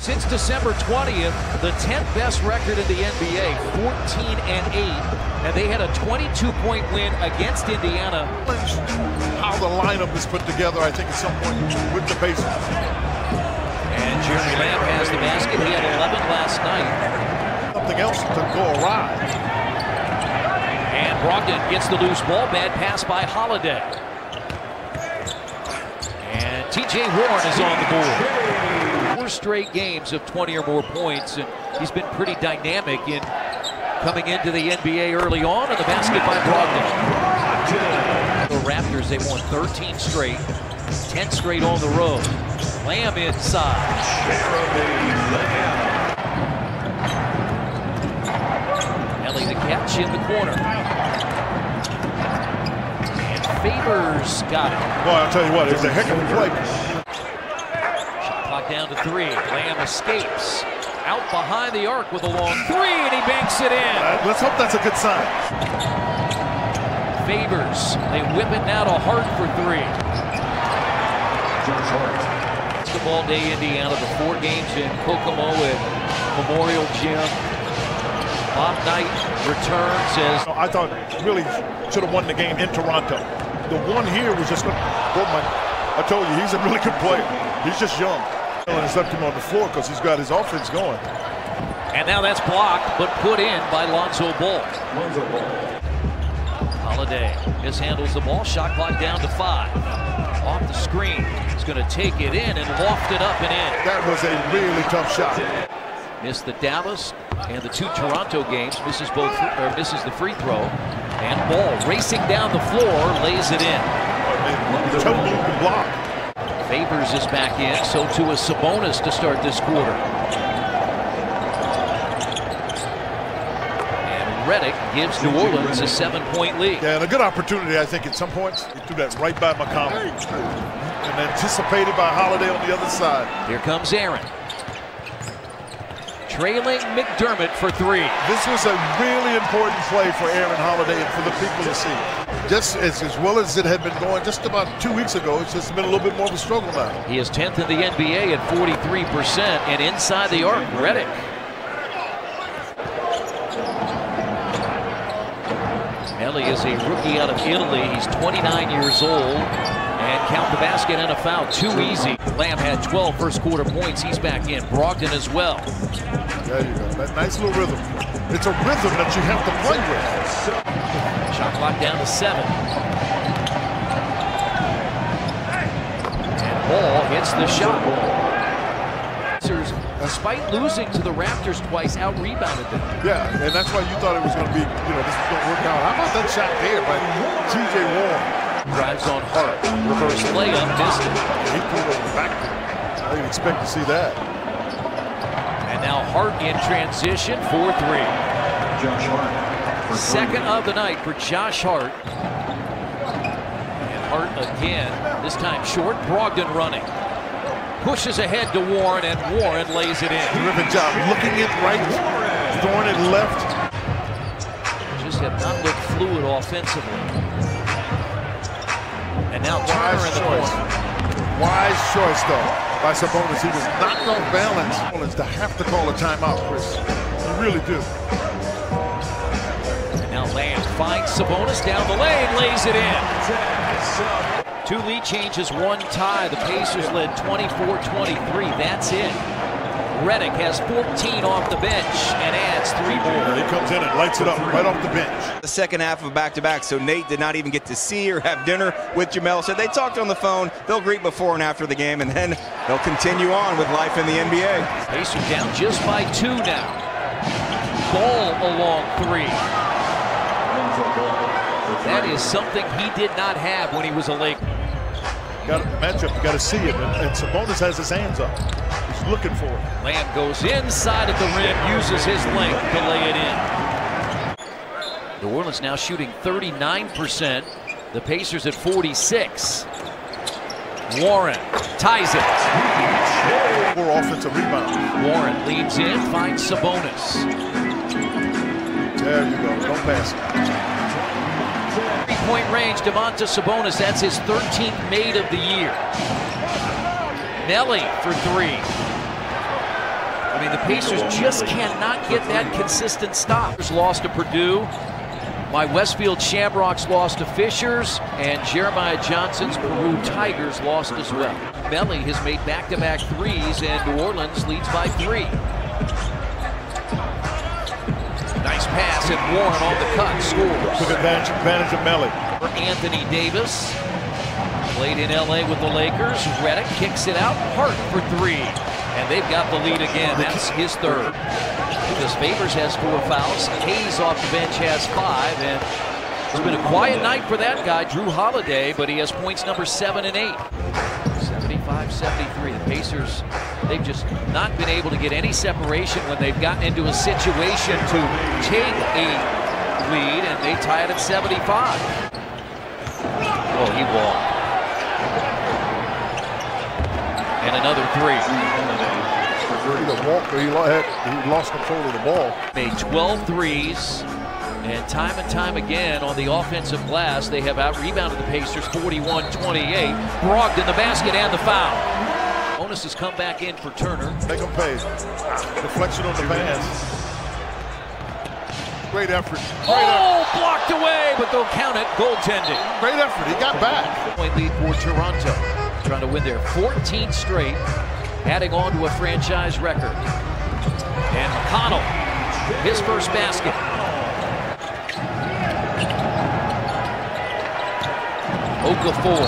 Since December 20th, the 10th best record in the NBA, 14 and 8, and they had a 22-point win against Indiana. How the lineup is put together, I think, at some point with the Pacers. And Jeremy Lamb has the basket. He had 11 last night. Something else to go awry. And Brogdon gets the loose ball. Bad pass by Holiday. And T.J. Warren is on the board. Straight games of 20 or more points, and he's been pretty dynamic in coming into the NBA early on, and the basket by Brogdon. The Raptors, they won 13 straight, 10 straight on the road. Lamb inside. Ellie the catch in the corner. And Favors got it. Boy, I'll tell you what, it's a heck of a play. Shot clock down to three. Lamb escapes. Out behind the arc with a long three, and he banks it in. Uh, let's hope that's a good sign. Favors. They whip it now to Hart for three. Basketball Day, Indiana. The four games in Kokomo at Memorial Gym. Bob Knight returns as I thought really should have won the game in Toronto. The one here was just, Goldman, I told you, he's a really good player. He's just young. And it's left him on the floor because he's got his offense going. And now that's blocked, but put in by Lonzo Ball. Lonzo Ball. Holiday mishandles the ball. Shot clock down to five. Off the screen. He's going to take it in and loft it up and in. That was a really tough shot. Missed the Dallas and the two Toronto games. Misses both or misses the free throw. And Ball racing down the floor lays it in. Totally block. Favors is back in. So too is Sabonis to start this quarter. And Redick gives New Orleans a seven-point lead. Yeah, and a good opportunity, I think, at some points. He threw that right by McConnell. And anticipated by Holiday on the other side. Here comes Aaron. Trailing McDermott for three. This was a really important play for Aaron Holiday and for the people to see. Just as, as well as it had been going just about two weeks ago, it's just been a little bit more of a struggle now. He is 10th in the NBA at 43% and inside the arc, Redick. Melli is a rookie out of Italy. He's 29 years old. Count the basket and a foul. Too easy. Lamb had 12 first quarter points. He's back in. Brogdon as well. There you go. That nice little rhythm. It's a rhythm that you have to play with. Shot clock down to seven. And Ball hits the shot. Despite losing to the Raptors twice, out-rebounded them. Yeah, and that's why you thought it was going to be, you know, this is going to work out. How about that shot there by T.J. Warren? Drives on Hart. Reverse layup, missed it. He pulled over the back there. I didn't expect to see that. And now Hart in transition for three. Josh Hart. Second of the night for Josh Hart. And Hart again, this time short. Brogdon running. Pushes ahead to Warren, and Warren lays it in. Terrific job looking it right, throwing it left. Just have not looked fluid offensively. And now Turner Wise in the choice. corner. Wise choice, though, by Sabonis. He was knocked off balance. Sabonis to have to call a timeout, Chris. You really do. And now Lamb finds Sabonis down the lane, lays it in. Two lead changes, one tie. The Pacers led 24-23. That's it. Redick has 14 off the bench and adds three more. He comes in and lights it up right off the bench. The second half of back-to-back, so Nate did not even get to see or have dinner with Jamelle. So they talked on the phone. They'll greet before and after the game, and then they'll continue on with life in the NBA. Pacers down just by two now. Ball along three. That is something he did not have when he was a Laker. Got a matchup, you got to see it. And, and Sabonis has his hands up. Looking for it. Lamb goes inside of the rim, uses his length to lay it in. New Orleans now shooting 39%. The Pacers at 46. Warren ties it. Four offensive rebounds. Warren leads in, finds Sabonis. There you go. Don't pass it. Three-point range, Domantas Sabonis. That's his 13th made of the year. Melli for three. I mean, the Pacers just cannot get that consistent stop. Lost to Purdue. My Westfield Shamrocks lost to Fishers, and Jeremiah Johnson's Peru Tigers lost as well. Melli has made back-to-back threes, and New Orleans leads by three. Nice pass, and Warren on the cut scores. Took advantage, advantage of Melli. For Anthony Davis, played in LA with the Lakers. Redick kicks it out, Hart for three. And they've got the lead again. That's his third. Because Favors has four fouls. Hayes off the bench has five. And it's been a quiet night for that guy, Jrue Holiday, but he has points number seven and eight. 75-73. The Pacers, they've just not been able to get any separation when they've gotten into a situation to take a lead, and they tie it at 75. Oh, he walked. And another three. He walked, he he lost control of the ball. Made 12 threes. And time and time again on the offensive glass, they have out-rebounded the Pacers 41-28. Brogdon the basket and the foul. Bonus has come back in for Turner. Make him pay. Deflection on the pass. Great effort. Great oh, effort. blocked away, but they'll count it. Goaltending. Great effort. He got back. Point lead for Toronto. Trying to win their 14th straight, adding on to a franchise record. And McConnell, his first basket. Okafor.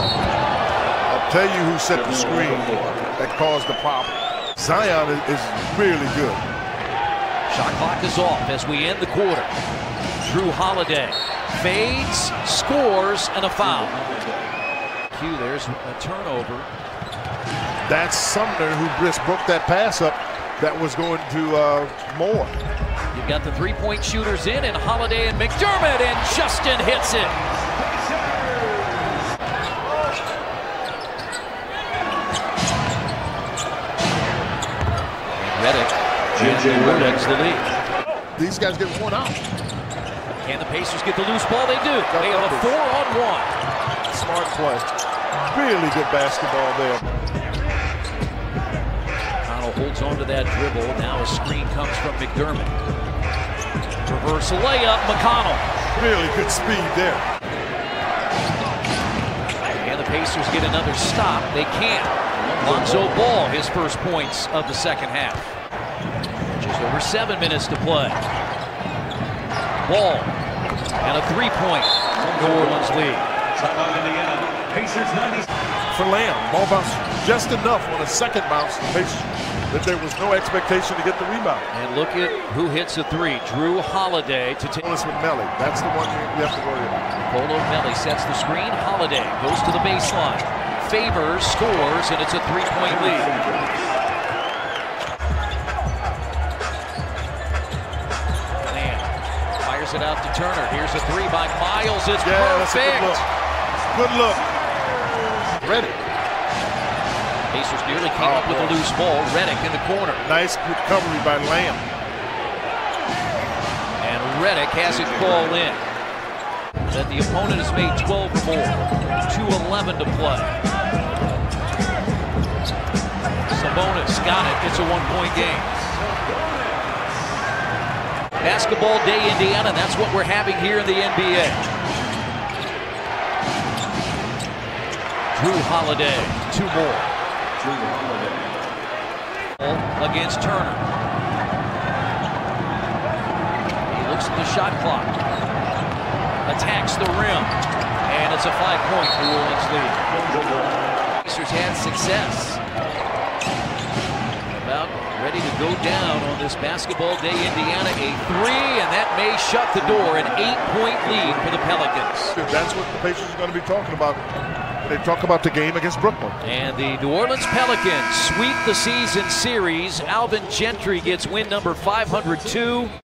I'll tell you who set the screen that caused the problem. Zion is, is really good. Shot clock is off as we end the quarter. Jrue Holiday fades, scores, and a foul. Q, there's a turnover. That's Sumner who just broke that pass up that was going to uh, Moore. You've got the three-point shooters in, and Holiday and McDermott, and Justin hits it. Redick. J.J. Redick's the lead. These guys get one out. Can the Pacers get the loose ball? They do. They have a four-on-one. Smart play. Really good basketball there. Connell holds on to that dribble. Now a screen comes from McDermott. Reverse layup, McConnell. Really good speed there. And the Pacers get another stop. They can't. Lonzo Ball, his first points of the second half. Just over seven minutes to play. Ball and a three-point New Orleans lead. For Lamb, ball bounced just enough on a second bounce that there was no expectation to get the rebound. And look at who hits a three. Jrue Holiday to take. This with Melli. That's the one you have to worry about. Polo Melli sets the screen. Holiday goes to the baseline. Favors, scores, and it's a three-point lead. It out to Turner. Here's a three by Myles. It's Yeah, perfect. good look. Good look. Ready. Pacers nearly came oh, up with a loose ball. Redick in the corner. Nice recovery by Lamb. And Redick has it called in. That the opponent has made 12 or more. 2.11 to play. Sabonis got it. It's a one-point game. Basketball Day, Indiana. That's what we're having here in the NBA. Jrue Holiday, two more. Against Turner. He looks at the shot clock. Attacks the rim. And it's a five-point New Orleans lead. Pacers had success. About ready to go down on this basketball day, Indiana. A three, and that may shut the door. An eight-point lead for the Pelicans. That's what the Pacers are going to be talking about. They talk about the game against Brooklyn. And the New Orleans Pelicans sweep the season series. Alvin Gentry gets win number 502.